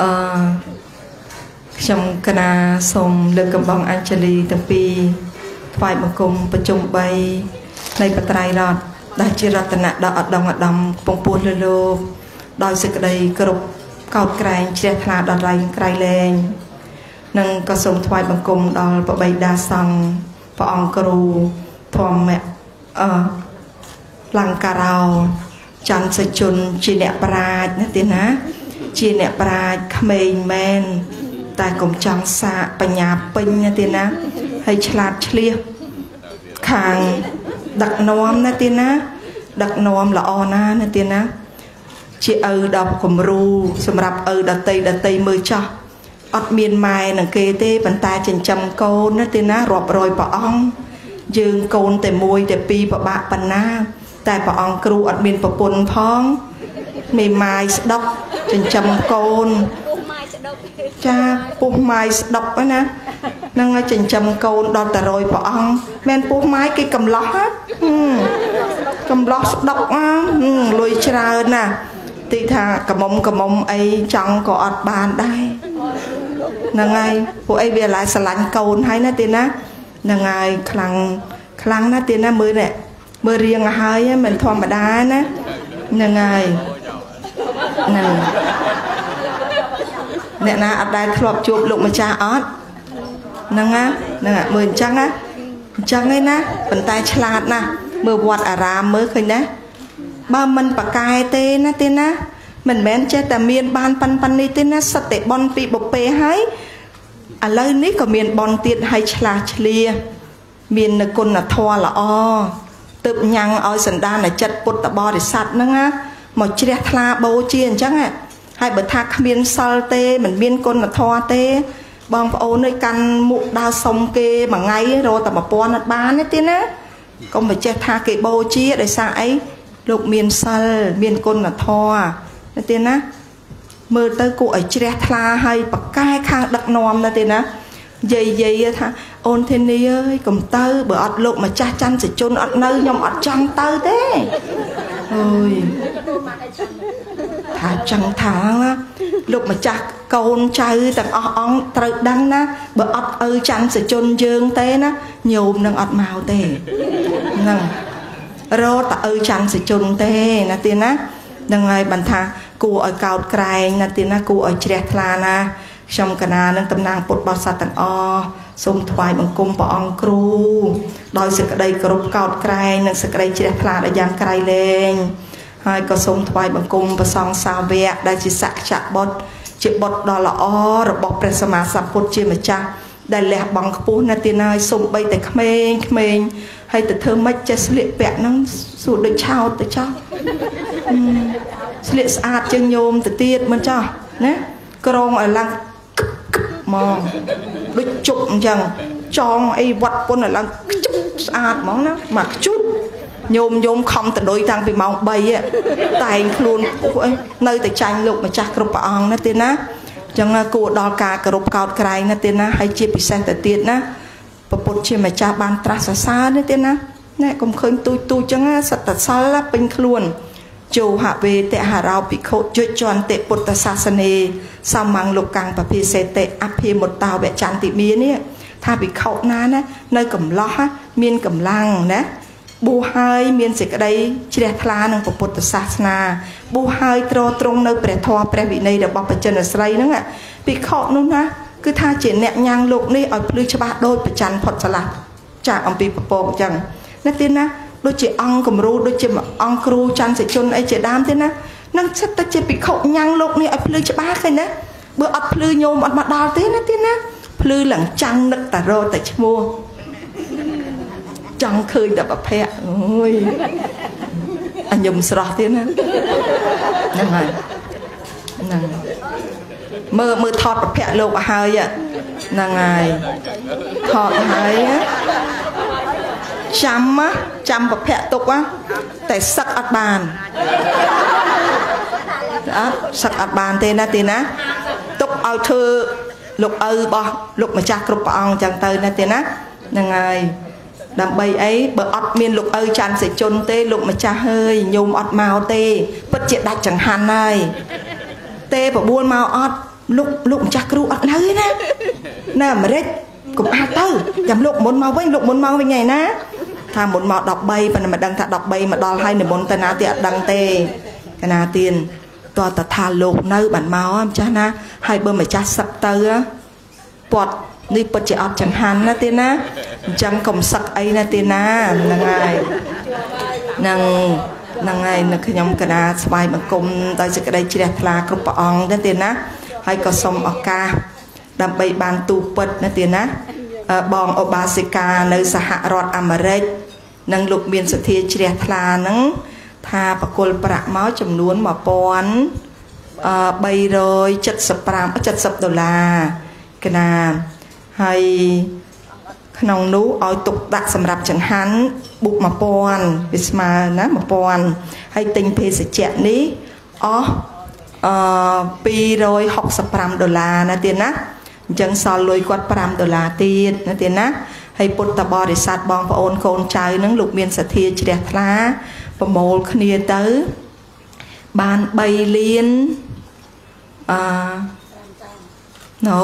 អឺខ្ញុំកណាសូមលើកកំបងអញ្ជលីទាំងពីរថ្វាយបង្គំប្រជុំ3នៃបត្រៃរតដែលជារតនៈដ៏អដងអដំពងពោះលើលោកដោយសេចក្តីគោរពកោតក្រែងជ្រះថ្លាដល់រៃក្រៃលែងនិងក៏សូមថ្វាយបង្គំដល់ប្របីដាសង្ឃព្រះអង្គគ្រូធម្មៈអឺលង្ការោច័ន្ទសជនជាអ្នកប្រាជ្ញណាទីណា ជាអ្នកប្រាជ្ញក្មេងមែនតែកុំចង់សាកបញ្ញាពេញណាទីណាហើយឆ្លាតឆ្លៀសខាងដឹកនាំណាទីណា ដឹកនាំល្អណាណាទីណាជាឪដល់គំរូសម្រាប់ឪដតីដតីមើលចោះអត់មានម៉ែនឹងគេទេប៉ុន្តែចិញ្ចឹមកូនណាទេណារាប់រយព្រះអង្គយើងកូនតែមួយតែពីរប្របាក់ប៉ុណ្ណា តែព្រះអង្គគ្រូអត់មានប្រពន្ធផង មេម៉ាយស្ដុកចិញ្ចឹមកូនចាពុះម៉ាយស្ដុកណានឹងឲ្យចិញ្ចឹមកូនដល់តរយព្រះអង្គមែនពុះម៉ាយគេកំឡោះហ៎កំឡោះស្ដុកលុយច្រើនណាទីថាកមុំកមុំអីចង់ក៏អត់បានដែរហ្នឹងហើយពួកអីវាឡាយស្រឡាញ់កូនហើយណាទីណាហ្នឹងហើយខ្លាំងខ្លាំងណាទីណាមើលនេះមើលរៀងឲ្យហើយមិនធម្មតាណាហ្នឹងហើយ ហ្នឹងអ្នកណាអត់ដែលធ្លាប់ជួបលោកម្ចាស់អត់ហ្នឹងណាហ្នឹងមើលអញ្ចឹងណាអញ្ចឹងឯណាប៉ុន្តែឆ្លាតណាស់មើលវត្តអារាមមើលឃើញណាបើមិនប្រកែទេណាទេណា មិនមែនចេះតែមានបានប៉ាន់ប៉ាន់នេះទេណាសិតតែបនពីបុពេហើយឥឡូវនេះក៏មានបនទៀតឲ្យឆ្លាស់ឆ្លៀមាននគុណធម៌ល្អទើបញ៉ាំងឲ្យសន្តានចិត្តពុទ្ធបរិស័ទហ្នឹងណា មកជ្រះថ្លាបូជាអញ្ចឹងហើយបើថាគ្មានសិលទេមិនមានគុណធម៌ទេបងប្អូននេះកាន់មុខដើរសុំគេមួយថ្ងៃរកតែ1000អត់បានទេណាកុំមកចេះថាគេបូជាដោយសារអីលោកមានសិលមានគុណធម៌ណាទេណាមើលទៅគួរឲ្យជ្រះថ្លាហើយប៉កែខាងដឹកនាំណាទេណា យាយយាយថាអូនធានីអើយកុំទៅបើអត់លោកម្ចាស់ច័ន្ទសជនអត់នៅខ្ញុំអត់ចង់ទៅទេអើយថាចង់ថាណាលោកម្ចាស់កូនចៅទាំងអស់អង្គត្រូវដឹងណាបើអត់ឪច័ន្ទសជនយើងទេណាញោមនឹងអត់មកទេហ្នឹងរត់តឪច័ន្ទសជនទេណាទៀនណានឹងហើយបានថាគួរឲ្យកោតក្រែងណាទៀនណាគួរឲ្យជ្រះថ្លាណា ខ្ញុំកណានឹងតំណាងពុទ្ធបរិស័ទទាំងអស់សូមថ្វាយបង្គំព្រះអង្គគ្រូដោយសេចក្តីគោរពកោតក្រែងនិងសេចក្តីជ្រះថ្លាដល់យ៉ាងក្រៃលែងហើយក៏សូមថ្វាយបង្គំព្រះសង្ឃសាវកដែលជាសក្យបុត្រជាបុត្រដ៏ល្អរបស់ព្រះសម្មាសម្ពុទ្ធជាម្ចាស់ដែលលះបង់ខ្ពស់ណាស់ទីណាយសំបីតែក្មេងក្មេងហើយទៅធ្វើម៉េចចេះស្លៀកពាក់ហ្នឹងសួរដូចឆោតទៅចោះស្លៀកស្អាតជាងញោមទៅទៀតមិនចោះណាក្រងឲ្យឡើង មកដូចជប់អញ្ចឹងចងអីវត្តពុនឲ្យឡើងខ្ជប់ស្អាតហ្មងណាមកខ្ជប់ញោមញោមខំតដុយតាំងពីម៉ោង3តែងខ្លួនពុះអីនៅតែចាញ់លោកម្ចាស់គ្រប់ព្រះអង្គណាទេណាចឹងគួរដល់ការគោរពកោតក្រែងណាទេណាហើយជាពិសេសទៅទៀតណាពពុទ្ធជាម្ចាស់បានត្រាស់សរសើរនេះទេណាណែកុំឃើញទូចទូចចឹងសត្វតសលពេញខ្លួន ជោហវេតហរោភិក្ខុយុជន្តិពុទ្ធសាសនេសមង្លុកាំងបភិសេតិអភិមុតតវចន្តិមានេះថាភិក្ខុណាណានៅកំឡោះមានកម្លាំងណាប៊ូហើយមានសេចក្តីជ្រះថ្លានឹងពុទ្ធសាសនាប៊ូហើយត្រត្រង់នៅព្រះធម៌ព្រះវិន័យរបស់បច្ចុប្បន្នស្រីហ្នឹងភិក្ខុនោះណាគឺថាជាអ្នកញ៉ាំងលោកនេះឲ្យភ្លឺច្បាស់ដោយប្រច័នផុតឆ្លាស់ចាក់អំពីពពកអញ្ចឹងណាទៀតណា ដូចជាអង្គគំរូដូចជាអង្គគ្រូច័ន្ទសិជនអីជាដើមទៀតណានឹងសិតតែជាភិក្ខុញ៉ាំងលោកនេះឲ្យភ្លឺច្បាស់ឃើញណាបើអត់ភ្លឺញោមអត់មកដល់ទេណាទៀតណាភ្លឺឡើងចាំងនឹកតារោតែឈ្មោះចង់ឃើញតែប្រភៈអូយអញញឹមស្រស់ទៀតណាហ្នឹងហើយហ្នឹងមើលមើលថតប្រភៈលោកឲ្យហើយហ្នឹងហើយថតហើយ ចាំចាំប្រភៈទុកតែសឹកអត់បានអត់សឹកអត់បានទេណាទេណាទុកឲ្យធ្វើលោកឪរបស់លោកម្ចាស់គ្រប់ព្រះអង្គចឹងទៅណាទេណាហ្នឹងហើយដើម្បីអីបើអត់មានលោកឪច័ន្ទសេជនទេលោកម្ចាស់ហើយញោមអត់មកទេពិតជាដាច់ចង្ហាន់ហើយទេប្របួនមកអត់លោកលោកម្ចាស់គ្រូអត់នៅទេណានៅអាមេរិកកុំអាទៅចាំលោកមុនមកវិញលោកមុនមកវិញថ្ងៃណា ថាមុនមក13ប៉ុន្តែមិនដឹងថា13មកដល់ហើយនិមន្តទៅណាទៀតអត់ដឹងទេកណាទៀនតើតថាលោកនៅបានមកម្ចាស់ណាហើយបើម្ចាស់សឹកទៅពាត់នេះពិតជាអត់ចង្ហាន់ណាទេណាអញ្ចឹងកុំសឹកអីណាទេណាហ្នឹងហើយនឹងហ្នឹងហើយនៅខ្ញុំកណាស្វាយបង្គំដោយសេចក្តីជ្រះថ្លាគ្រប់ព្រះអង្គណាទេណាហើយក៏សូមឱកាសដើម្បីបានទូពិតណាទេណា បងអូបាសិកានៅសហរដ្ឋអាមេរិកនិងលោកមានសទ្ធាជ្រះថ្លាហ្នឹងថាបកុលប្រាក់មកចំនួន1375 70ដុល្លារកណាហើយក្នុងនោះឲ្យទុកដាក់សម្រាប់ចង្ហាន់បុក1000វាស្មើណា1000ហើយទិញភេសជ្ជៈនេះអស់អឺ265ដុល្លារណាទៀតណា អញ្ចឹងសល់លុយគាត់5ដុល្លារទៀតណាទៀតណាហើយពុទ្ធបរិស័ទបងប្អូនកូនចៅនឹងលោកមានសទ្ធាជ្រះថ្លាប្រមូលគ្នាទៅបាន3លានអឺ no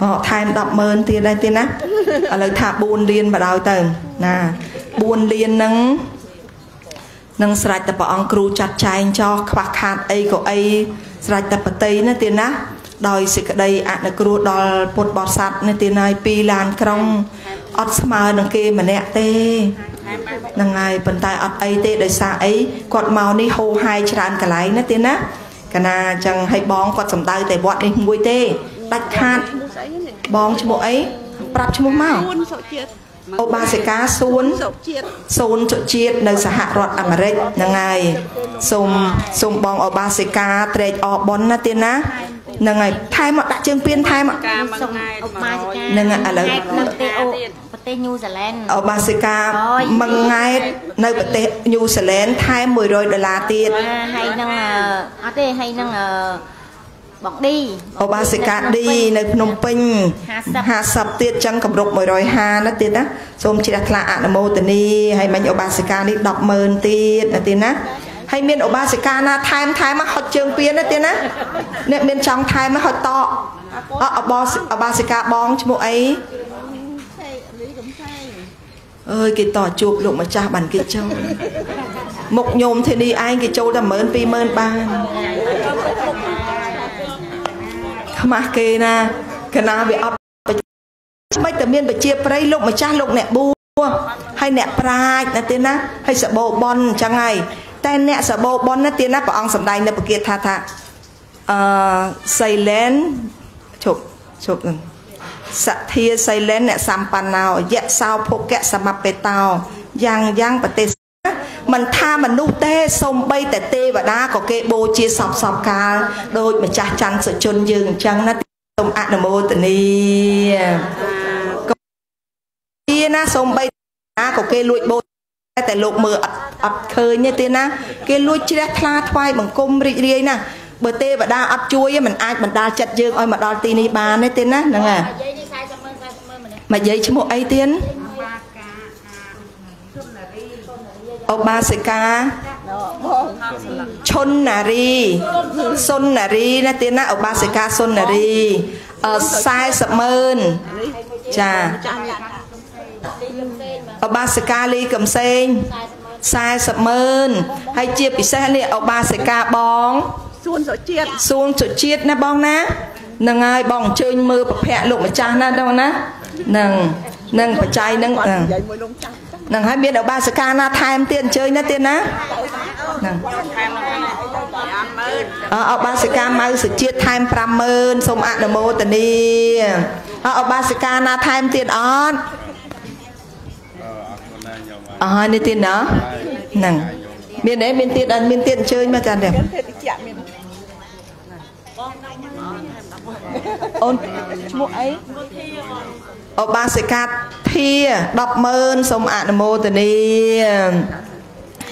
អថែម100000ទៀតដែរទៀតណាឥឡូវថា4លានមកដល់ទៅណា4លានហ្នឹងនឹងស្រេចតែព្រះអង្គគ្រូចាត់ចែងចោះខ្វះខាតអីក៏អីស្រេចតែបតីណាទៀតណា ដោយសេចក្តីអនុគ្រោះដល់ពុទ្ធបរិស័ទនេះទៀតហើយ2ឡានក្រុងអត់ស្មើនឹងគេម្នាក់ទេហ្នឹងហើយប៉ុន្តែអត់អីទេដោយសារអីគាត់មកនេះហូហាយច្រើនកន្លែងណាទៀតណាកណាអញ្ចឹងឲ្យបងគាត់សំដៅតែវត្តនេះមួយទេដាច់ខាតបងឈ្មោះអីប្រាប់ឈ្មោះមកអូបាសិកាសួនសុជាតិសួនសុជាតិនៅសហរដ្ឋអាមេរិកហ្នឹងហើយសូមសូមបងអូបាសិកាត្រេកអរបនណាទៀតណា ហ្នឹងហើយថែមមកដាក់ជើងពៀនថែមមកហ្នឹងឥឡូវនៅប្រទេសអូប្រទេសញូហ្សេឡង់អូបាសិកាមួយង៉ែតនៅប្រទេសញូហ្សេឡង់ថែម100ដុល្លារទៀតហើយនឹងអត់ទេហើយនឹងបងឌីអូបាសិកាឌីនៅភ្នំពេញ50ទៀតចឹងកម្រុក150ណាទៀតណាសូមជ្រះថ្លាអនុមោទនីហើយមិញអូបាសិកានេះ100,000ទៀតណាទៀតណា ហើយមានឧបាសិកាណាថែមថែមមកហត់ជើងពៀនណាទៀតណាអ្នកមានចង់ថែមមកហត់តអអបឧបាសិកាបងឈ្មោះអីអើយគេតជួបលោកម្ចាស់បានគេចូលមុខញោមធានីឯងគេចូលតែ10000 20000បានខ្មាស់គេណាកណាវាអត់មិនតែមានបជាប្រៃលោកម្ចាស់លោកអ្នកបួហើយអ្នកប្រាជ្ញណាទេណាហើយសបោបនអញ្ចឹងហើយ តែអ្នកសបោបនណាទៀតណាព្រះអង្គសម្ដែងនៅប្រគាថាថាអឺ silent ជប់ជប់នឹងសទ្ធា silent អ្នកសម្បណ្ណោយៈសោភុកៈសមបេតោយ៉ាងយ៉ាងប្រទេសមិនថាមនុស្សទេសំបីតែទេវតាក៏គេបូជាសពសពកាលដូចម្ចាស់ច័ន្ទសុជនយើងអញ្ចឹងណាសូមអនុមោទនីក៏ណាសំបីតាក៏គេលួចបូ តែលោកមើលអត់អត់ឃើញទេណាគេលួចជ្រះថ្លាថ្វាយបង្គំរីករាយណាបើទេវតាអត់ជួយมันអាចបណ្ដាលចិត្តយើងឲ្យមកដល់ទីនេះបានទេណាហ្នឹងហើយមកយាយឈ្មោះអីទៀតអូបាសិកាឈុននារីសុននារីណាទៀតណាអូបាសិកាសុននារីអឺ40ម៉ឺនចា ឧបាសិកាលីកំសេង40ម៉ឺនហើយជាពិសេសនេះឧបាសិកាបងសួនសុជាតិសួនសុជាតិណាបងណានឹងហើយបងអញ្ជើញមើលប្រភពលោកម្ចាស់ណាបងណានឹងនឹងបច្ច័យនឹងនឹងហើយមានឧបាសិកាណាថែមទៀតអញ្ជើញណាទៀតណាហ្នឹងអឧបាសិកាម៉ៅសុជាតិថែម50000សូមអនុមោទនីអឧបាសិកាណាថែមទៀតអត់ អស់នេះទៀតណាហ្នឹងមានទេមានទៀតអត់មានទៀតអញ្ជើញមកចាទេអូនឈ្មោះអីអូបាសិកាធា100,000សូមអនុមោទនី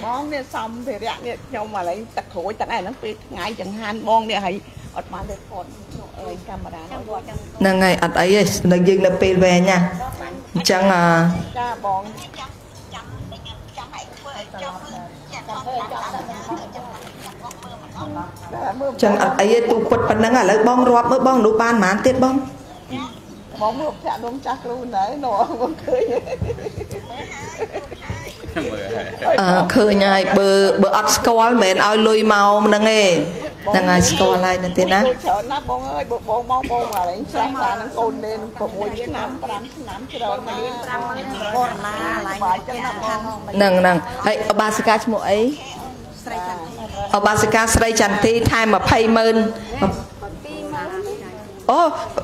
បងនេះសំភារៈនេះខ្ញុំឥឡូវទឹកក្រួយទឹកឯហ្នឹងពេលថ្ងៃចង្ហាន់បងនេះហើយអត់បានទេផតអើយកាមេរ៉ាហ្នឹងហើយអត់អីទេនឹងយើងនៅពេលវែងណាអញ្ចឹងចាបងតែមើល ចឹងអត់អីទេទូពុតប៉ុណ្ណឹងឥឡូវបងរាប់មើលបងនោះបានប៉ុន្មានទៀតបងបងមើលប្រាក់ដុំចាស់គ្រូណែនោះបងឃើញអើឃើញហើយបើបើអត់ស្គាល់មិនមែនឲ្យលុយមកហ្នឹងទេ ហ្នឹងហើយស្គាល់ហើយនៅទីណាច្រើនណាស់បងអើយបងបងមកបងមកលេងស្រាស់តានឹងកូនលេង6ឆ្នាំ5ឆ្នាំច្រើនមកលេង5បរណាឡើយបាយចឹងណាបងហ្នឹងហ្នឹងហើយអបាសិកាឈ្មោះអីអបាសិកាស្រីចន្ទទីថែម20ម៉ឺនអូ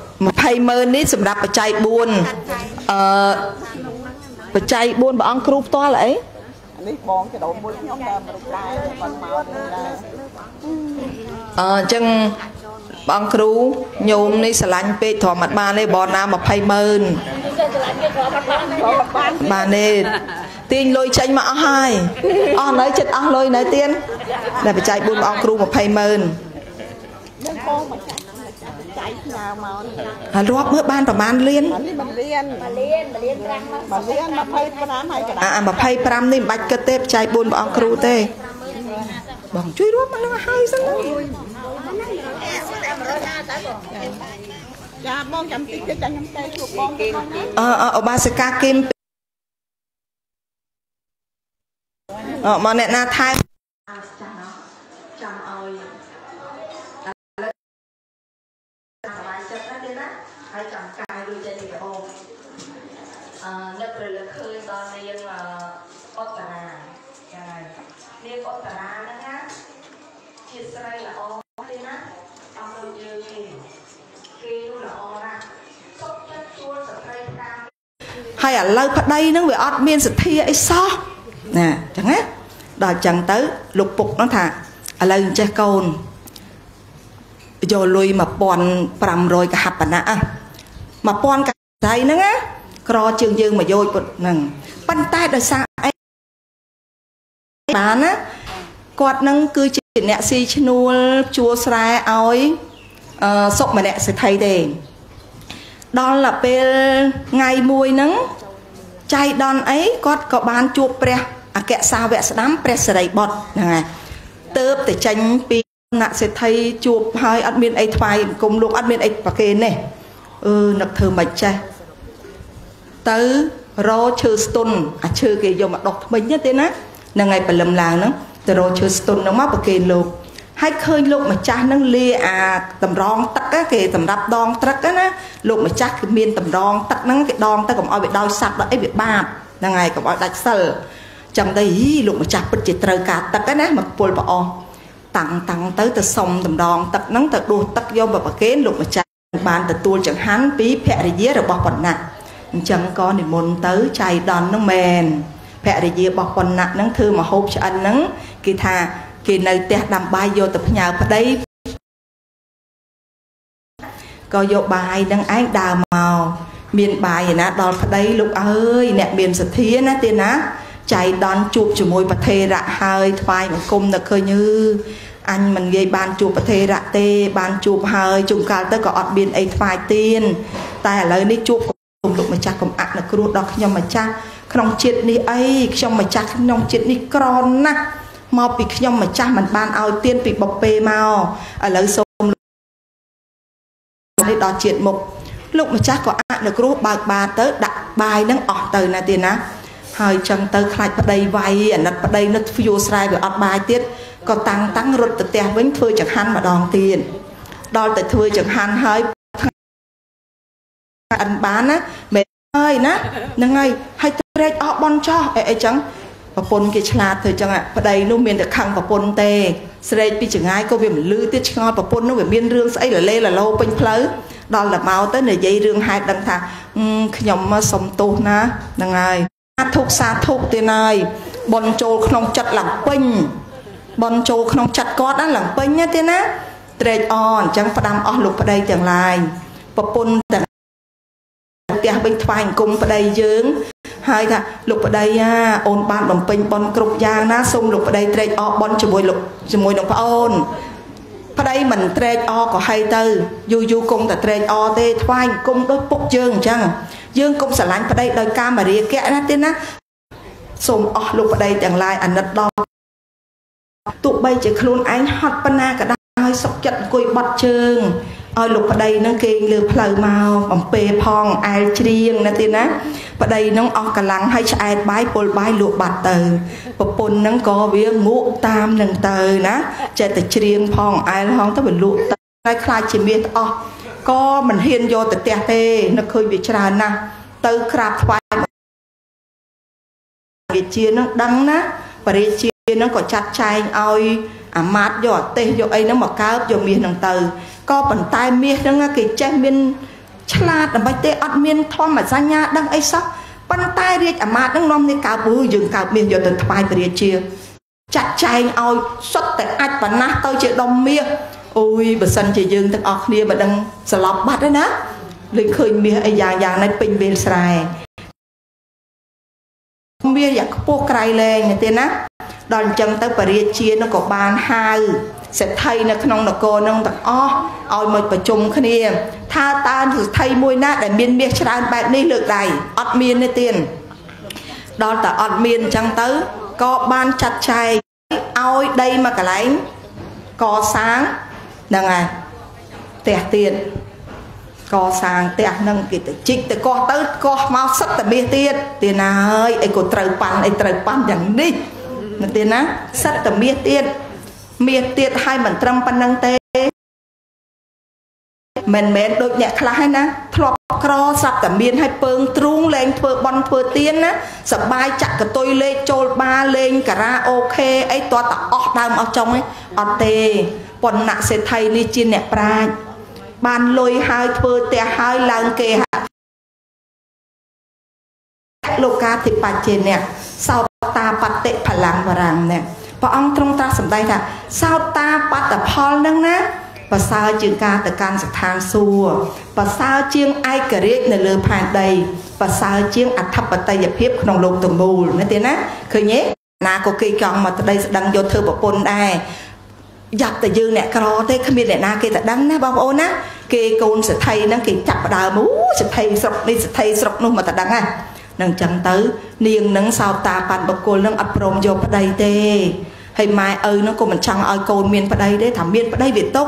20ម៉ឺននេះសម្រាប់បច្ច័យ4អឺបច្ច័យ4ព្រះអង្គគ្រូផ្ទាល់អី នេះបងកដោមួយខ្ញុំដើមរុកដែរគាត់មកនេះដែរអឺអញ្ចឹងបងគ្រូញោមនេះស្រឡាញ់ពេកធម្មតាបានទេបនណា20ម៉ឺនបានបានទេទាញលុយចេញមកអស់ហើយអស់នៅចិត្តអស់លុយនៅទៀតដែលបច្ច័យ4ព្រះអង្គគ្រូ20ម៉ឺននឹងបងមក រាប់មើលបានប្រហែលលានអានេះមិនលៀនមិនលៀនមិនលៀនប្រាំមកលៀន25ហើយកអាដាអា25នេះមិនបាច់គិតទេបច្ច័យ4ព្រះអង្គគ្រូទេបងជួយរាប់មកនឹងឲ្យហើយសិនចាបងចាំតិចទៀតចាំខ្ញុំតែជួបបងទៅបងណាអឺអឺឧបាសិកាគឹមអឺមកអ្នកណាថែចាំ ឡូវប្តីហ្នឹងវាអត់មានសទ្ធាអីសោះណាអញ្ចឹងណាដល់អញ្ចឹងទៅលោកពុកហ្នឹងថាឥឡូវអញ្ចេះកូនយកលុយ1500កហបណៈ1000កដៃហ្នឹងណាក្រជើងយើងមកយោជពុតហ្នឹងប៉ុន្តែដោយសារអីបានណាគាត់ហ្នឹងគឺជាអ្នកស៊ីឈ្នួលជួស្រែឲ្យអឺសុកម្នាក់សេដ្ឋីទេដល់តែពេលថ្ងៃមួយហ្នឹង ចៃដនអីគាត់ក៏បានជួបព្រះអគ្គសាវកស្ដាំព្រះសិរីបុត្រហ្នឹងហើយទៅតែចេញពីអ្នកសេដ្ឋីជួបហើយអត់មានអីថ្វាយបង្គំលោកអត់មានអីប្រគេននេះអឺនឹកធ្វើមិនចេះទៅរកឈើស្ទុនអាឈើគេយកមកដុសថ្មិញទេណាហ្នឹងហើយព្រលឹមឡើងហ្នឹងទៅរកឈើស្ទុនហ្នឹងមកប្រគេនលោក ហើយឃើញលោកម្ចាស់ហ្នឹងលាអាតម្រងទឹក á គេសម្រាប់ដងត្រឹក á ណាលោកម្ចាស់គឺមានតម្រងទឹកហ្នឹងគេដងទៅកុំឲ្យវាដោយសัตว์ដល់អីវាបាបហ្នឹងហើយកុំឲ្យដាច់សិលចឹងទៅហីលោកម្ចាស់ពិតជាត្រូវការទឹក á ណាមកពុលប្រអស់តាំងតាំងទៅទៅសុំតម្រងទឹកហ្នឹងទៅដួសទឹកយកមកប្រគេនលោកម្ចាស់បានទទួលចង្ហាន់ពីភរិយារបស់ប៉ុណ្ណាអញ្ចឹងក៏និមន្តទៅចៃដន្យហ្នឹងមែនភរិយារបស់ប៉ុណ្ណាហ្នឹងធ្វើមហូបឆ្អិនហ្នឹងគេថា គេនៅផ្ទះដាំបាយយកទៅផ្ញើប្តីក៏យកបាយនឹងឯងដើរមកមានបាយឯណាដល់ប្តីលោកអើយអ្នកមានសទ្ធាណាទេណាចៃដន្យជួបជាមួយប្រធេរៈហើយថ្វាយបង្គំទៅឃើញអឺអញមិនងាយបានជួបប្រធេរៈទេ បានជួបហើយជុំកាលទៅក៏អត់មានអីថ្វាយទៀនតែឥឡូវនេះជួបគុំលោកម្ចាស់កំអាក់នៅគ្រោះដល់ខ្ញុំម្ចាស់ក្នុងជាតិនេះអីខ្ញុំម្ចាស់ក្នុងជាតិនេះក្រណាស់ មកពីខ្ញុំម្ចាស់មិនបានឲ្យទៀនពីបបេមកឥឡូវសូមនេះដល់ជាតិមុខលោកម្ចាស់ក៏អនុគ្រោះបើកបាតទៅដាក់បាយនឹងអស់ទៅណាទៀតណាហើយចឹងទៅខ្លាចប្តីវាយអាណិតប្តីនឹកធ្យូស្រែវាអត់បាយទៀតក៏តាំងតាំងរត់ទៅផ្ទះវិញធ្វើចង្ហាន់ម្ដងទៀតដល់ទៅធ្វើចង្ហាន់ហើយអិនបានណាមែនហើយណាហ្នឹងហើយហើយត្រេកអស់បនចោះអីអីចឹង ប្រពន្ធគេឆ្លាតធ្វើចឹងប្តីនោះមានតែខឹងប្រពន្ធទេស្រែកពីចងាយក៏វាមិនលឺទៀតឆ្ងល់ប្រពន្ធនោះវាមានរឿងស្អីលលេលលោពេញផ្លូវដល់តែមកទៅនិយាយរឿងហេតុដឹងថាខ្ញុំសុំទោសណាហ្នឹងហើយសាធុសាធុទៀតហើយបនចូលក្នុងចិត្តឡើងពេញបនចូលក្នុងចិត្តគាត់ណាឡើងពេញទេណាត្រេកអរអញ្ចឹងផ្ដាំអស់លោកប្តីទាំងឡាយប្រពន្ធទាំងផ្ទះវិញថ្វាយអង្គមប្តីយើង ហើយថាលោកប្តីអាអូនបានបំពេញបនគ្រប់យ៉ាងណាសូមលោកប្តីត្រេកអរបនជាមួយលោកជាមួយនឹងប្អូនប្តីមិនត្រេកអរក៏ហីទៅយូរយូរគង់តែត្រេកអរទេថ្វាយអង្គមដូចពុកយើងអញ្ចឹងយើងគុំស្រឡាញ់ប្តីដោយកាមរាគៈណាទេណាសូមអស់លោកប្តីទាំងឡាយអាណិតដល់ទោះបីជាខ្លួនឯងហត់ប៉ុណ្ណាក៏ដោយសុខចិត្តអង្គុយបត់ជើង ឲ្យលោកប្តីនឹងគេងលើផ្លូវមកបំពេផងអែលច្រៀងណាទៀតណាប្តីនឹងអស់កម្លាំងឲ្យឆ្អែតបាយពុលបាយលក់បាត់ទៅប្រពន្ធនឹងក៏វាងក់តាមនឹងទៅណាចេះតែច្រៀងផងអែលហងទៅវាលក់ទៅតែខ្លាចជាមាសអស់ក៏មិនហ៊ានយកទៅផ្ទះទេនឹកឃើញវាច្រើនណាស់ទៅក្រាបថ្វាយរាជានឹងដឹងណាបរិជានឹងក៏ចាត់ចែងឲ្យអាម៉ាតយកអទេសយកអីហ្នឹងមកកើបយកមាសហ្នឹងទៅ ក៏ប៉ុន្តែមាសហ្នឹងគេចេះមានឆ្លាតដើម្បីទេអត់មានធម្មសញ្ញាដឹងអីសោះប៉ុន្តែរាជអាមាត្យហ្នឹងនាំនេះកើបអឺយើងកើបមាសយកទៅថ្វាយព្រះរាជាចាត់ចែងឲ្យសុទ្ធតែអាចបណាស់ទៅជាដុំមាសអូយបើសិនជាយើងទាំងអស់គ្នាមិនដឹងស្លាប់បាត់ទេណាលេចឃើញមាសអីយ៉ាងយ៉ាងនេះពេញវេលស្រែមាសយ៉ាងខ្ពស់ក្រៃលែងទេណាដល់អញ្ចឹងទៅបរិជានឹងក៏បានហៅ សេដ្ឋីនៅក្នុងនគរនឹងទាំងអស់ឲ្យមកប្រជុំគ្នា ថាតើសេដ្ឋីមួយណាដែលមានមាសច្រើនបែបនេះលើកដៃអត់មានទេទៀនដល់តែអត់មានអញ្ចឹងទៅក៏បានចាត់ចែងឲ្យដីមកកន្លែងកសាងហ្នឹងហើយផ្ទះទៀតកសាងផ្ទះហ្នឹងគេទៅជីកទៅកោះទៅកោះមកសឹកតែមាសទៀតទៀតណាហើយអីក៏ត្រូវប៉ាន់អីត្រូវប៉ាន់យ៉ាងនេះណាទៀតណាសិតតែមាសទៀត មាសទៀតហើយមិនត្រឹមប៉ុណ្្នឹងទេមិនមែនដូចអ្នកខ្លះហ្នឹងណាធ្លាប់ក្រសັບតែមានឲ្យពើងទ្រូងលេងធ្វើបន់ធ្វើទៀនណាសបាយចាក់កតុយលេខចូលបាលេងការ៉ាអូខេអីតើតអស់ដើមអស់ចុងឯងអត់ទេប៉ុណ្ណាសេដ្ឋីនេះជាអ្នកប្រាជ្ញបានលុយហើយធ្វើផ្ទះហើយឡើងគេលោកាធិបច្ចេអ្នកសោតាបតិផលាំងវរាំងនេះ ព្រះអង្គទ្រង់ត្រាស់សម្ដែងថាសោតាបតផលនឹងណាប្រសើរជាងការទៅកាន់ស្ថានសួគ៌ប្រសើរជាងឯករាជ្យនៅលើផែនដីប្រសើរជាងអធិបតេយ្យភាពក្នុងលោកទាំងមូលមែនទេណាឃើញទេណាក៏គេចង់មកប្តីស្ដឹងយកធ្វើប្រពន្ធដែរយ៉ាប់តែយើងអ្នកក្រទេគ្មានអ្នកណាគេតែដឹងណាបងប្អូនណាគេកូនសទ្ធិហ្នឹងគេចាប់ដើមអូសទ្ធិស្រុកនេះសទ្ធិស្រុកនោះមកតែដឹងណានឹង ចឹងទៅ នាងនឹងសោតាបានបកុលនឹងអត់ព្រមយកប្តីទេហើយម៉ែឪនឹងក៏មិនចង់ឲ្យកូនមានប្តីទេថាមានប្តីវាຕົក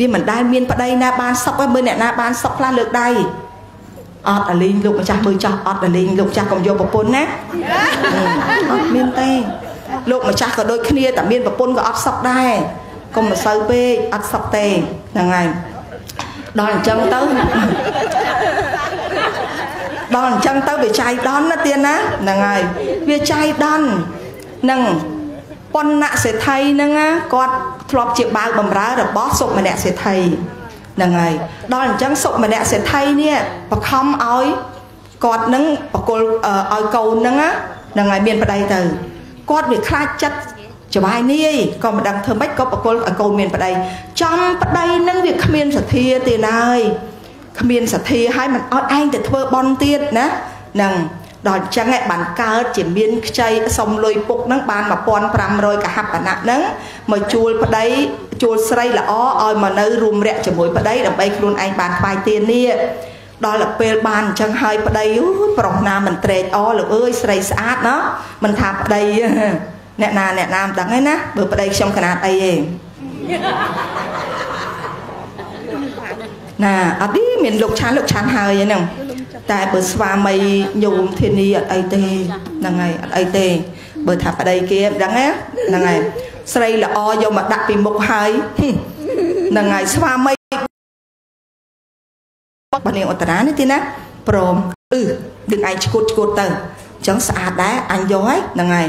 វាមិនដែលមានប្តីណាបានសុខហើយមើលអ្នកណាបានសុខខ្លះលើកដៃអត់អាលីងលោកម្ចាស់មើលចាស់អត់អាលីងលោកម្ចាស់កុំយកប្រពន្ធណាអត់មានទេលោកម្ចាស់ក៏ដូចគ្នាតែមានប្រពន្ធក៏អត់សុខដែរកុំមិនសូវពេកអត់សុខទេហ្នឹងហើយដល់អញ្ចឹងទៅ ដល់អញ្ចឹងទៅវាចៃដន់ណាទៀតណាហ្នឹងហើយវាចៃដន់នឹងប៉ុណ្ណសេដ្ឋីហ្នឹងគាត់ធ្លាប់ជាបាវបំរើរបស់សុមនៈសេដ្ឋីហ្នឹងហើយដល់អញ្ចឹងសុមនៈសេដ្ឋីនេះបខំឲ្យគាត់នឹងបកុលឲ្យកូនហ្នឹងហ្នឹងហើយមានប្តីទៅគាត់វាខ្លាចចិត្តច្បាយនាយក៏មិនដឹងធ្វើម៉េចក៏បកុលឲ្យកូនមានប្តីចំប្តីនឹងវាគ្មានសទ្ធាទេណាហើយ គ្មានសទ្ធាហើយមិនអត់ឯងទៅធ្វើបន់ទៀតណានឹងដល់អញ្ចឹងបានកើតជាមានខ្ចីសុំលុយពុកហ្នឹងបាន1500កហបណៈហ្នឹងមកជួលប្តីជួលស្រីល្អឲ្យមកនៅរួមរយៈជាមួយប្តីដើម្បីខ្លួនឯងបានថ្វាយទាននេះដល់ទៅពេលបានអញ្ចឹងហើយប្តីអូយប្រុសណាមិនត្រេកអលោកអើយស្រីស្អាតណាមិនថាប្តីអ្នកណាអ្នកណាមិនដឹងទេណាបើប្តីខ្ញុំកណាត់អីទេ ណាអត់ទេមានលោកឆានលោកឆានហើយហ្នឹងតែបើស្វាមីញោមធានីអត់អីទេហ្នឹងហើយអត់អីទេបើថាប្តីគេមិនដឹងណាហ្នឹងហើយស្រីល្អយកមកដាក់ពីមុខហើយហ្នឹងហើយស្វាមីបានាងអតរានេះទីណាព្រមអឺយើងឯងឈួតឈួតទៅអញ្ចឹងស្អាតដែរអញយកហើយហ្នឹងហើយ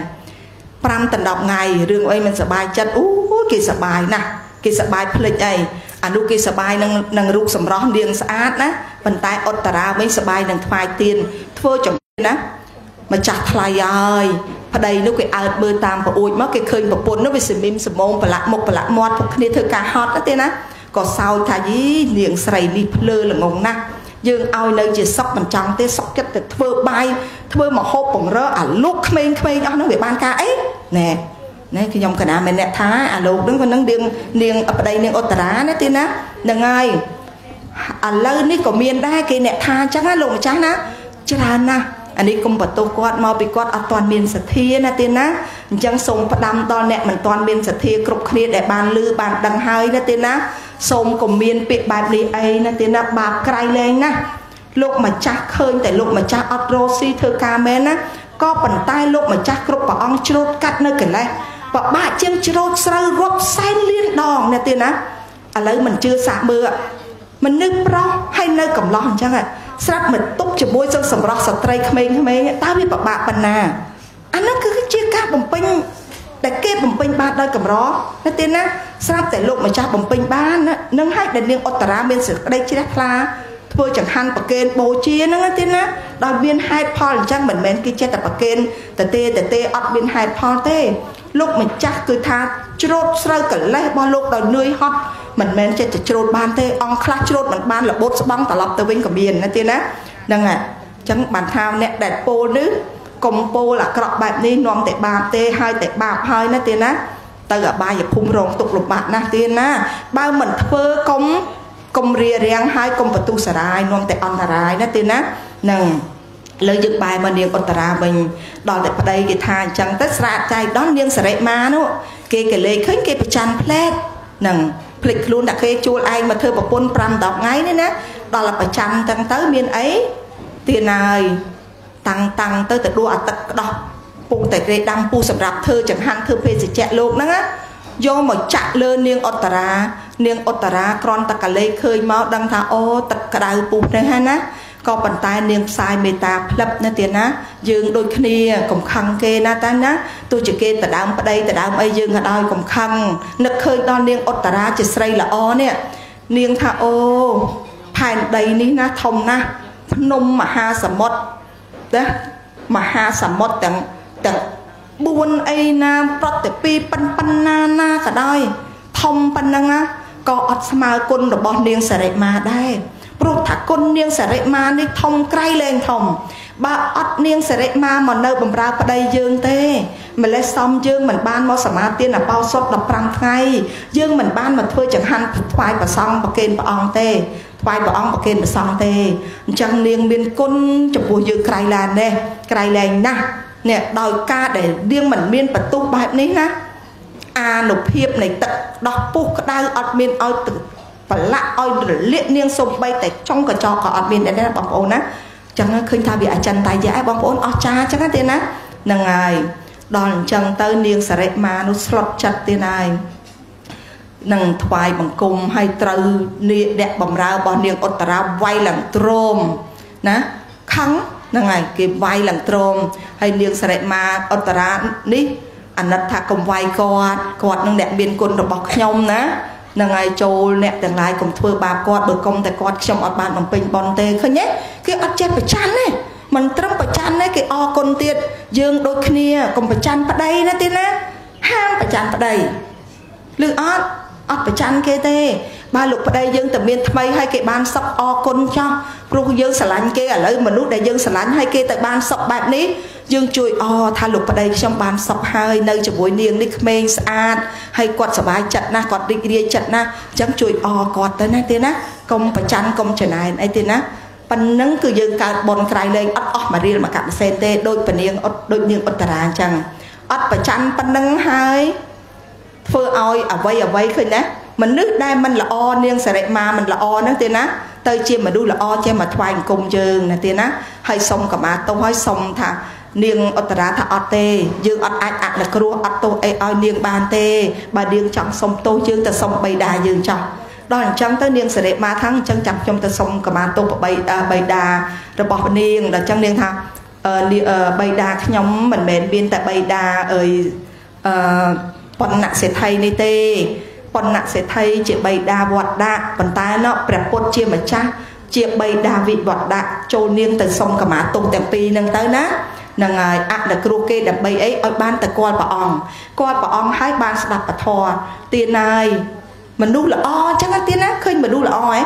5ដល់10ថ្ងៃរឿងអីមិនសบายចិត្តអូគេសบายណាស់គេសบายភ្លេចអី អានោះគេសបាយនឹងនឹងរូបសម្រស់នាងស្អាតណាប៉ុន្តែអុតតារាវិញសបាយនឹងថ្វាយទៀនធ្វើចំណាម្ចាស់ថ្លៃហើយប្តីនោះគេអើតមើលតាមប្អួចមកគេឃើញប្រពន្ធនោះវាសមីមសមងប្រឡាក់មុខប្រឡាក់មាត់ពួកគ្នាធ្វើការហត់ណាទេណាក៏សោចថាយីនាងស្រីនេះភ្លើល្ងងណាស់យើងឲ្យនៅជាសុកមិនចង់ទេសុកចិត្តទៅធ្វើបាយធ្វើមកហូបបង្រើអាលុកក្មេងៗអស់ហ្នឹងវាបានការអីណែ ណែខ្ញុំកណាមែនអ្នកថាអាលោកហ្នឹងក៏នឹងនាងនាងប្តីនាងឧត្តរាណាទីណាហ្នឹងហើយឥឡូវនេះក៏មានដែរគេអ្នកថាអញ្ចឹងណាលោកម្ចាស់ណាច្រើនណាស់អានេះគុំបន្ទោសគាត់មកពីគាត់អត់ទាន់មានសទ្ធាណាទេណាអញ្ចឹងសូមផ្ដាំដល់អ្នកមិនទាន់មានសទ្ធាគ្រប់គ្នាដែលបានលឺបានដឹងហើយណាទេណាសូមកុំមានពាក្យបែបនេះអីណាទេណាបាបក្រៃលែងណាលោកម្ចាស់ឃើញតែលោកម្ចាស់អត់រស់ស៊ីធ្វើការមែនណាក៏ប៉ុន្តែលោកម្ចាស់គ្រប់ព្រះអង្គជ្រូតកាត់នៅកលេស បបាក់ជាងជ្រូតស្រូវរាប់សែនលានដងណាទេណាឥឡូវមិនជឿសាកមើលមនុស្សប្រុសហើយនៅកំឡោះអញ្ចឹងស្រាប់មកទប់ជាមួយសឹកសម្រស់ស្ត្រីក្មេងៗតើវាពិបាកប៉ុណ្ណាអានោះគឺជាការបំពេញដែលគេបំពេញបានដោយកម្រណាទេណាស្រាប់តែលោកម្ចាស់បំពេញបាននឹងឲ្យដែលនាងអត្តរាមានសេចក្តីជ្រះថ្លាធ្វើចង្ហាន់ប្រគេនបូជាហ្នឹងទេណាដោយមានហេតុផលអញ្ចឹងមិនមែនគេចេះតែប្រគេនតទេតទេអត់មានហេតុផលទេ លោកម្ចាស់គឺថាច្រូតស្រូវកលេសរបស់លោកដោយនឿយហត់មិនមែនចេះតែច្រូតបានទេអង្គខ្លះច្រូតមិនបានរបូតស្បង់ត្រឡប់ទៅវិញក៏មានណាទេណាហ្នឹងហើយអញ្ចឹងបានថាអ្នកដែលពោលនេះកុំពោលអាក្រក់បែបនេះនាំតែបាបទេហើយតែបាបហើយណាទេណាទៅអបាយភូមិរងទុកលំបាកណាស់ទេណាបើមិនធ្វើកុំកុំរារាំងហើយកុំបន្ទុះសារាយនាំតែអន្តរាយណាទេណានឹង លើយើងបែរមកនាងអត្តរាវិញដល់តែប្តីគេថាអញ្ចឹងទៅស្រាតចៃដល់នាងសរិមានោះគេក៏លេខឃើញគេប្រច័នផ្លែតនឹងភ្លេចខ្លួនដាក់គេជួលឯងមកធ្វើប្រពន្ធ5 10ថ្ងៃនេះណាដល់ប្រច័នទាំងទៅមានអីទៀតហើយតាំងតាំងទៅទៅដួអទឹកក្ដោះពុកតែគេដាំពូសម្រាប់ធ្វើចង្ហាន់ធ្វើភេសជ្ជៈលោកហ្នឹងណាយកមកចាក់លើនាងអត្តរា នាងអត្តរាក្រន់តកលេឃើញមកដឹងថាអូទឹកក្តៅពុះនេះហើយណា ក៏ប៉ុន្តែនាងផ្សាយមេត្តាផ្លឹបណាទៀតណាយើងដូចគ្នាកំខឹងគេណាតាណាទោះជាគេដដើមប្តីដដើមអីយើងក៏ដោយកំខឹងនឹកឃើញដល់នាងអត្តរាជាស្រីល្អនេះនាងថាអូផែនដីនេះណាធំណាស់ភ្នំមហាសមុទ្រណាមហាសមុទ្រទាំងទាំង4អីណាប្រតិពីប៉ុនប៉ុណ្ណាណាក៏ដោយធំប៉ុណ្ណឹងណាក៏អត់ស្មើគុណរបស់នាងសរិមាដែរ ព្រោះថាគុណនាងសរិមានេះធំក្រៃលែងធំបើអត់នាងសរិមាមកនៅបំរើប្តីយើងទេម្លេះសំយើងមិនបានមកសមាទានអបោសុត15ថ្ងៃយើងមិនបានមកធ្វើចង្ហាន់ថ្វាយប្រសង់ប្រគេនព្រះអង្គទេថ្វាយព្រះអង្គប្រគេនព្រះសង្ឃទេអញ្ចឹងនាងមានគុណចំពោះយើងក្រៃលែងនេះក្រៃលែងណាស់នេះដោយការដែលនាងមិនមានបន្ទុះបែបនេះណាអានុភាពនៃទឹកដោះពុះក្តៅអត់មានឲ្យទឹក ប្រឡាក់ឲ្យរលាកនាងសំបីតែចុងកញ្ចក់ក៏អត់មានដែរណាបងប្អូនណាចឹងឃើញថាវាអចិន្ត្រៃយៈឯងបងប្អូនអស់ចាចឹងទេណាហ្នឹងហើយដល់អញ្ចឹងទៅនាងសរិមានោះស្លុតចិត្តទៀតហើយនឹងថ្វាយបង្គំឲ្យត្រូវនាគអ្នកបំរើរបស់នាងឧត្តរាវាយឡើងទ្រមណាខឹងហ្នឹងហើយគេវាយឡើងទ្រមហើយនាងសរិមាឧត្តរានេះអាណិតថាកុំវាយគាត់គាត់នឹងអ្នកមានគុណរបស់ខ្ញុំណា នឹងឲ្យចូលអ្នកទាំងឡាយកុំធ្វើបាបគាត់បើកុំតែគាត់ខ្ញុំអត់បានបំពេញបន់ទេឃើញទេគេអត់ចេះប្រច័នទេមិនត្រឹមប្រច័នទេគេអរគុណទៀតយើងដូចគ្នាកុំប្រច័នប្តីណាទេណាហាមប្រច័នប្តីឬអត់អត់ប្រច័នគេទេបើលោកប្តីយើងតែមានថ្មីហើយគេបានសុខអរគុណចោះ ព្រោះយើងស្រឡាញ់គេឥឡូវមនុស្សដែលយើងស្រឡាញ់ហើយគេទៅបានសុខបែបនេះយើងជួយអថាលោកប្តីខ្ញុំបានសុខហើយនៅជាមួយនាងនេះក្មេងស្អាតហើយគាត់សប្បាយចិត្តណាស់គាត់រីករាយចិត្តណាស់អញ្ចឹងជួយអគាត់ទៅណាទេណាកុំប្រច័នកុំច្នៃអីទេណាប៉ុណ្ណឹងគឺយើងកើតបនក្រៃលែងអត់អស់មករៀលមកកាត់សេនទេដូចពនាងអត់ដូចនាងឧត្តរាអញ្ចឹងអត់ប្រច័នប៉ុណ្ណឹងហើយធ្វើឲ្យអវ័យអវ័យឃើញណាមនុស្សដែលមិនល្អនាងសរិមាមិនល្អហ្នឹងទេណា ទៅជាមនុស្សល្អចេះមកថ្វាយអង្គមយើងណាទេណាហើយសុំកមាទោសហើយសុំថានាងអត្តរាថាអត់ទេយើងអត់អាចអនុគ្រោះអត់ទោសអីឲ្យនាងបានទេបើនាងចង់សុំទោសយើងទៅសុំបៃតាយើងចោះដល់អញ្ចឹងទៅនាងសរិមាថាអញ្ចឹងចាំខ្ញុំទៅសុំកមាទោសបៃតាបៃតារបស់នាងដល់អញ្ចឹងនាងថាបៃតាខ្ញុំមិនមែនមានតែបៃតាអើយអឺបណ្ណសេដ្ឋីនេះទេ បណ្ណសេដ្ឋីជាបៃតាវត្តដាក់ប៉ុន្តែណោះព្រះពុទ្ធជាម្ចាស់ជាបៃតាវិវត្តដាក់ចូលនាងទៅសុំកមាទោសទាំងពីរហ្នឹងទៅណានឹងហើយអនុគ្រោះគេដើម្បីអីឲ្យបានតែគាល់ព្រះអង្គគាល់ព្រះអង្គឲ្យបានស្ដាប់ពធទានហើយមនុស្សល្អអញ្ចឹងទានណាឃើញមនុស្សល្អហ៎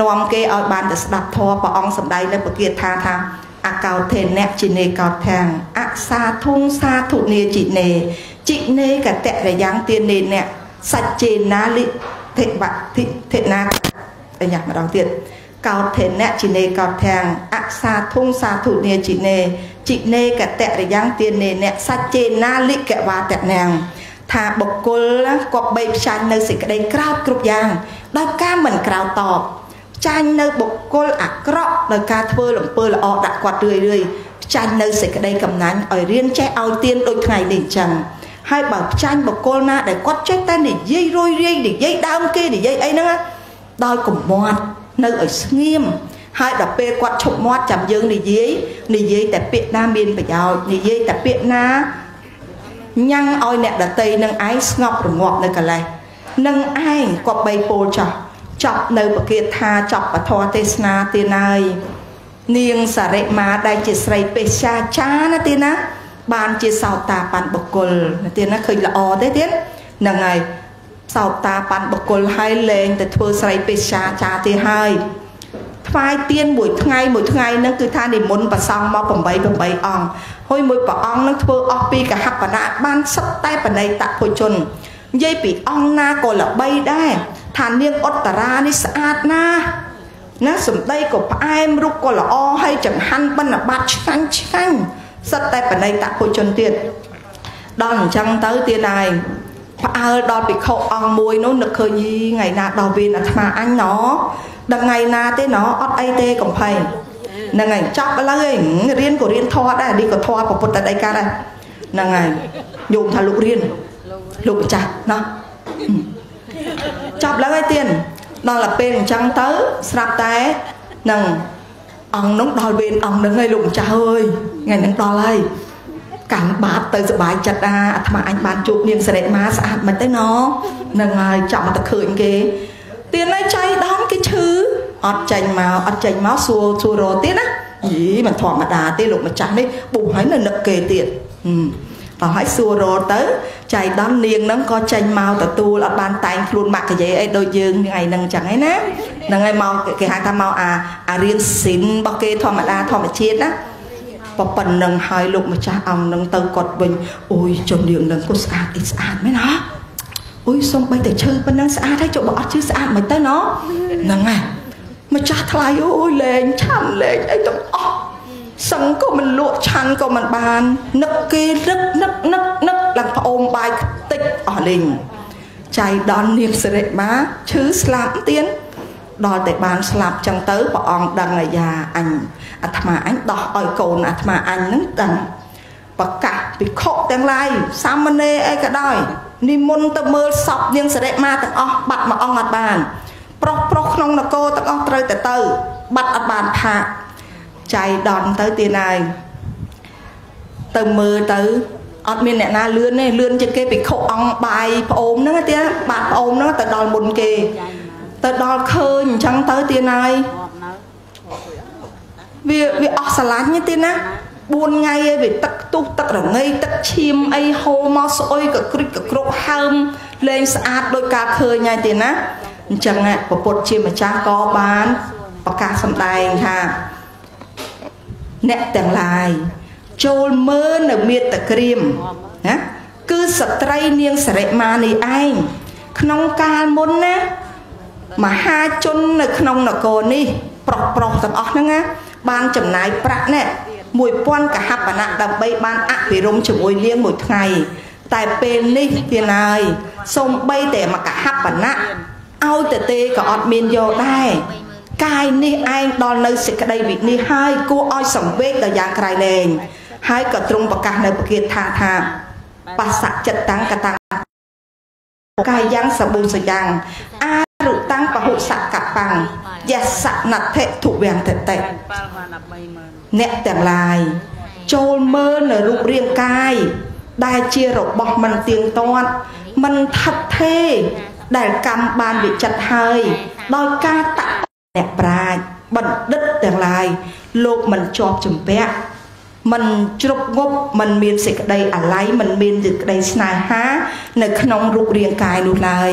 នាំគេឲ្យបានតែស្ដាប់ធម៌ព្រះអង្គសម្ដែងនៅពគាថាថាអកោធេនៈជីនេកោធាំងអសាធុងសាធុនេជីនេជីនេកតរយ៉ាងទាននេអ្នក សច្ចេណាលិធិវតិធិណាអញ្ញាម្ដងទៀតកោតធេនៈជីនេកោតធាំងអសាធុងសាធុនេជីនេជីនេកតរិយ៉ាងទានេអ្នកសច្ចេណាលិកវាតនាងថាបុគ្គលគាត់បីផ្ចាញ់នៅសេចក្តីក្រោតគ្រប់យ៉ាងដោយការមិនក្រោតតបចាញ់នៅបុគ្គលអាក្រក់ដោយការធ្វើលំពើល្អដាក់គាត់រឿយរឿយចាញ់នៅសេចក្តីកំណាញ់ឲ្យរៀនចេះឲ្យទៀនដូចថ្ងៃនេះអញ្ចឹង ហើយបើចាញ់បុគ្គលណាដែលគាត់ចេះតែនិយាយរួយរាយនិយាយដើមគេនិយាយអីហ្នឹងដោយកំមាត់នៅឲ្យស្ងៀមហើយដល់ពេលគាត់ឈប់មាត់ចាំយើងនិយាយនិយាយតែពាក្យណាមានប្រយោជន៍និយាយតែពាក្យណាញ៉ាំងឲ្យអ្នកដតីនឹងឯងស្ងប់រងាប់នៅកលេសនឹងឯងគប្បីពោលចោះចប់នៅប្រគាថាចប់ពធទេសនាទៀតហើយនាងសរិមាដែលជាស្រីពេសាចាណាទៀតណា បានជាសោតាបានបុគ្គលណាទៀតណាឃើញល្អទេទៀតហ្នឹងហើយសោតាបានបុគ្គលហើយលែងទៅធ្វើស្រីពេសាចាទៀតហើយថ្វាយទៀនមួយថ្ងៃមួយថ្ងៃហ្នឹងគឺថានិមន្តប្រសងមក8 8អង្គហើយមួយព្រះអង្គនឹងធ្វើអស់ពីកហបណៈបានសឹកតែបណៃតពុជននិយាយពីអង្គណាក៏ល្បីដែរថានាងអុត្តរានេះស្អាតណាស់ណាសម្ដីក៏ផ្អែមរូបក៏ល្អហើយចង្ហាន់បិណ្ឌបាតឆ្ងាញ់ឆ្ងាញ់ សិតតែបណៃតពុជនទៀតដល់អញ្ចឹងទៅទៀតហើយផ្អើលដល់ភិក្ខុអង្គមួយនោះនឹកឃើញថ្ងៃណាដល់វេនអាត្មាអញណដល់ថ្ងៃណាទេណអត់អីទេកំភៃហ្នឹងហើយចាប់ឥឡូវឯងរៀនក៏រៀនធត់ដែរនេះក៏ធត់ពុទ្ធដីកាដែរហ្នឹងហើយញោមថាលោករៀនលោកម្ចាស់ណោះចាប់ឡើងហើយទៀនដល់តែពេលអញ្ចឹងទៅស្រាប់តែនឹង អង្គនោះដល់វេនអង្គនឹងហើយលោកម្ចាស់អើយថ្ងៃហ្នឹងដល់ហើយកាន់បាតទៅសុបាយចិត្តអាអាត្មាអញបានជួបនាងសិរិមាស្អាតមិនទេណនឹងហើយចាំតែឃើញគេទៀនហើយចៃដងគេឈឺអត់ចាញ់មកអត់ចាញ់មកសួរសួររទៀតណាយីមិនធម្មតាទេលោកម្ចាស់នេះបុះហើយនៅនឹកគេទៀតដល់ហើយសួររទៅចៃដន្យនាងហ្នឹងក៏ចេញមកទទួលអត់បានតែងខ្លួនម៉ាក់កាយអីដូចយើងថ្ងៃហ្នឹងចឹងឯណា ហ្នឹងហើយមកគេហៅថាមកអាអារៀនស៊ីនរបស់គេធម្មតាធម្មជាតិណាប៉ុណ្ណឹងហើយលោកម្ចាស់អង្គនឹងទៅគាត់វិញអូយចំនាងនឹងក៏ស្អាតអីស្អាតមែនហ៎អូយសំបីតែឈើប៉ុណ្ណឹងស្អាតហើយចុះបើអត់ឈើស្អាតមិនទៅណហ្នឹងហើយម្ចាស់ថ្លៃអូយលែងឆាន់លែងអីទាំងអស់សឹងក៏មិនលក់ឆាន់ក៏មិនបាននឹកគេរឹកនឹកនឹកនឹកឡើងប្អូនបាយខ្ទេចអស់លេងចៃដននាងសិរិមាឈឺស្លាប់ទៀត ដល់តែបានស្លាប់ចឹងទៅព្រះអង្គដឹងអាយ៉ាអញអាត្មាអញដោះឲ្យកូនអាត្មាអញហ្នឹងដឹងប្រកាសពិខុទាំងឡាយសាមណេរអីក៏ដោយនិមន្តទៅមើលសពនាងសិរិមាទាំងអស់បាត់មួយអង្គអត់បាន ប្រុសប្រុសក្នុងនគរទាំងអស់ត្រូវតែទៅ បាត់អត់បានផាកចៃដន់ទៅទៀតហើយទៅមើលទៅអត់មានអ្នកណាលឿនទេលឿនជាងគេពិខុអង្គបាយប្អូនហ្នឹងទៀតបាត់ប្អូនហ្នឹងទៅដល់មុនគេ ទៅដល់ឃើញអញ្ចឹងទៅទៀតហើយវាវាអស់ស្រឡាញ់ទេណា4ថ្ងៃឯងវាទឹកទុះទឹករងៃទឹកឈាមអីហូរមកស្អុយកក្រិចកក្រុកហើមលែងស្អាតដោយការឃើញហើយទេណាអញ្ចឹងពពុទ្ធជាម្ចាស់ក៏បានប្រកាសសម្ដែងថាអ្នកទាំងឡាយចូលមើលនៅមេត្តក្រៀមណាគឺស្ត្រីនាងសរិមានេះឯងក្នុងកាលមុនណា មហាជននៅក្នុងនគរនេះ ប្រុសប្រុសទាំងអស់ហ្នឹងណាបានចំណាយប្រាក់ណែ1000កហបណៈដើម្បីបានអភិរមជាមួយនាងមួយថ្ងៃតែពេលនេះទៀតហើយសូម្បីតែមកកហបណៈឲ្យទៅទេក៏អត់មានយកដែរកាយនេះឯងដល់នៅសេចក្តីវិនិច្ឆ័យហើយគួរឲ្យសង្វេគដល់យ៉ាងក្រៃលែងហើយក៏ទ្រង់ប្រកាសនៅពគាថាថាបស្សៈចិត្តតាំងកតាំងកាយយ៉ាងសបុសយ៉ាងអា រុតាំងពហុសកបាំងយសណដ្ឋិធុវន្តតិអ្នកទាំងឡាយចូលមើលនៅរូបរាងកាយដែលជារបស់មិនទៀងទាត់មិនថិតថេរដែលកម្មបានវិចិត្រហើយដោយការតអ្នកប្រាជ្ញបណ្ឌិតទាំងឡាយលោកមិនជាប់ជំពាក់មិនជ្រប់ងប់មិនមានសេចក្តីអាល័យមិនមានសេចក្តីស្នេហា នៅក្នុងរូបរាងកាយនោះឡើយ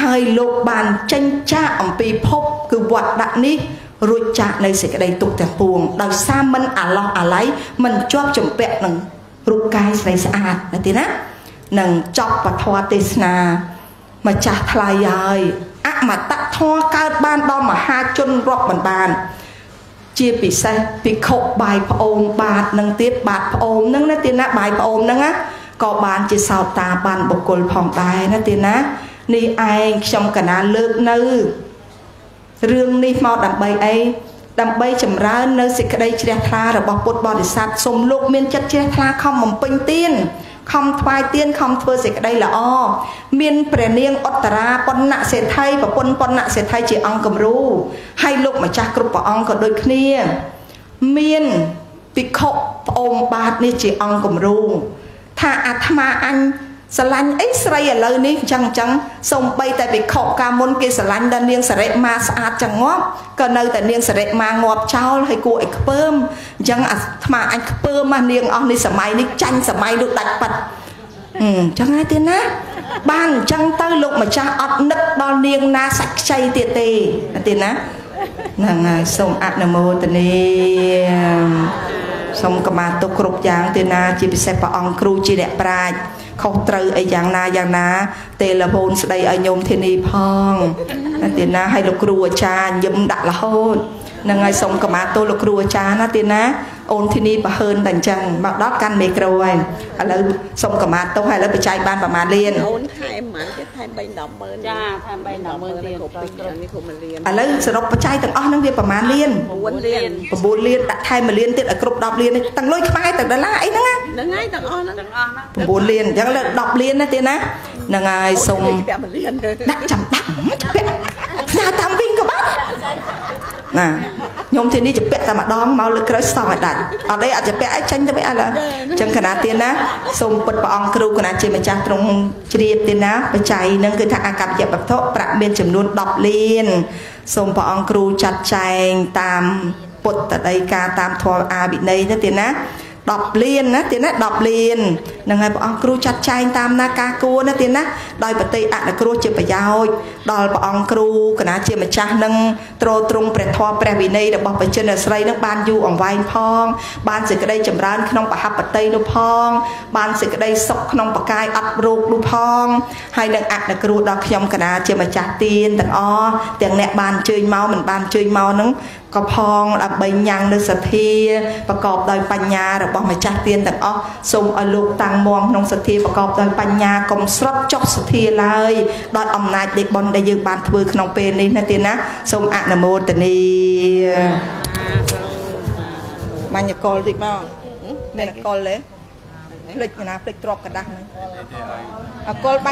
ហើយលោកបានចេញចាកអំពីភពគឺវត្តដាក់នេះរួចចាកនៅសេចក្តីទុកទាំងពួងដោយសារមិនអាឡោះអាល័យមិនជាប់ជំពាក់នឹងរូបកាយស្រីស្អាតណាទីណានឹងចប់ពធទេសនាមម្ចាស់ថ្លៃហើយអមតៈធម៌កើតបានដល់មហាជនរាប់មិនបាន ជាពិសេសភិក្ខុបាយផ្អូមបាតនឹងទៀតបាតផ្អូមហ្នឹងណាទៀតណាបាយផ្អូមហ្នឹងណាក៏បានជាសោតាបានបុគ្គលផងដែរណាទៀតណា នេះឯងខ្ញុំកណាលើកនៅរឿងនេះមកដើម្បីអីដើម្បីចម្រើននៅសេចក្តីជ្រះថ្លារបស់ពុទ្ធបរិស័ទសូមលោកមានចិត្តជ្រះថ្លាខំបំពេញទានខំថ្វាយទានខំធ្វើសេចក្តីល្អមានព្រះនាងឧត្តរាបណ្ណសេដ្ឋីប្រពន្ធបណ្ណសេដ្ឋីជាអង្គគំរូហើយលោកម្ចាស់គ្រប់ព្រះអង្គក៏ដូចគ្នាមានភិក្ខុប្អូនបាទនេះជាអង្គគំរូថាអាត្មាអញ ស្រឡាញ់អីស្រីឥឡូវនេះអញ្ចឹងអញ្ចឹងសំបីតែវិខកាលមុនគេស្រឡាញ់ដល់នាងសរិមាស្អាតចង្ងប់ក៏នៅតែនាងសរិមាងាប់ចោលហើយគួរឲ្យខ្ពើមអញ្ចឹងអាត្មាអញខ្ពើមមកនាងអស់នេះសម័យនេះចាញ់សម័យនោះដាច់ប៉ាត់អឺអញ្ចឹងហើយទេណាបានអញ្ចឹងទៅលោកម្ចាស់អត់នឹកដល់នាងណាសាច់ខ្ចីទៀតទេទេណាហ្នឹងហើយសូមអនុមោទនាសូមកម្មាទុកគ្រប់យ៉ាងទេណាជាពិសេសព្រះអង្គគ្រូជាអ្នកប្រាជ្ញ ខុសត្រូវអីយ៉ាងណាយ៉ាងណា ទេលហូនស្ដីឲ្យញោមធានីផងណាទេណាឲ្យលោកគ្រូអាចារ្យញឹមដាក់រហូត នឹងហើយសូមកម្មាទោសលោកគ្រូអាចារ្យណាទេណាអូនធានីបើហើនតែអញ្ចឹងមកដល់កាន់មីក្រូហើយឥឡូវសូមកម្មាទោសហើយឥឡូវបច្ច័យបានប្រហែលលានអូនថែមប៉ុន្មានទៀតថែម3 10ម៉ឺនចាថែម3 10ម៉ឺនទៀតគ្រប់ពីរនេះគ្រប់មួយលានឥឡូវសរុបបច្ច័យទាំងអស់ហ្នឹងវាប្រហែលលាន9លាន9លានដាក់ថែម1លានទៀតឲ្យគ្រប់10លានទាំងលុយខ្មែរទាំងដុល្លារអីហ្នឹងណាហ្នឹងហើយទាំងអស់ហ្នឹងទាំងអស់ហ្នឹង9លានអញ្ចឹងលើ10លានណាទៀតណាហ្នឹងហើយសូមពាក់មួយលានទៅដាក់ចាំដាក់ពាក់ផ្ញើតាមវិញក៏បាន ណាខ្ញុំទីនេះជពាក់តែម្ដងមកលើក្រោយសងឲ្យដាច់អត់អីអត់ជពាក់ឲ្យចាញ់ទៅវិញអត់ឡើយអញ្ចឹងគណៈទៀតណាសូមពុតព្រះអង្គគ្រូគណៈជាម្ចាស់ទ្រង់ជ្រាបទៀតណាបច្ច័យហ្នឹងគឺថាអកប្បយវត្ថុប្រាក់មានចំនួន10លានសូមព្រះអង្គគ្រូចាត់ចែងតាមពុទ្ធដីកាតាមធម៌អាវិន័យទៅទៀតណា 10លានណាទៀតណា10លានហ្នឹងហើយព្រះអង្គគ្រូចាត់ចែងតាមណាការគួរណាទៀតណាដោយបតិអនុគ្រោះជាប្រយោជន៍ដល់ព្រះអង្គគ្រូគណៈជាម្ចាស់នឹងទ្រទ្រង់ព្រះធម៌ព្រះវិន័យរបស់បច្ចិនស្រីនឹងបានយូរអង្វែងផង បានសេចក្តីចម្រើនក្នុងបហបតីនោះផង បានសេចក្តីសុខក្នុងបកាយអត់រោគនោះផងហើយនឹងអនុគ្រោះដល់ខ្ញុំគណៈជាម្ចាស់ទានទាំងអស់ទាំងអ្នកបានអញ្ជើញមកមិនបានអញ្ជើញមកហ្នឹងក៏ផងដើម្បីញ៉ាំងនៅសទ្ធាប្រកបដោយបញ្ញារបស់ម្ចាស់ទានទាំងអស់សូមឲ្យលោកតាំងមមក្នុងសទ្ធាប្រកបដោយបញ្ញាកុំស្រុតចុះសទ្ធាឡើយដោយអំណាចនៃបុណ្យដែលយើងបានធ្វើក្នុងពេលនេះណាទានណាសូមអនុមោទនីបាញ់កលតិចមកមានកលទេភ្លេចណាភ្លេចទ្របกระដាស់ហ្នឹងអកលបាញ់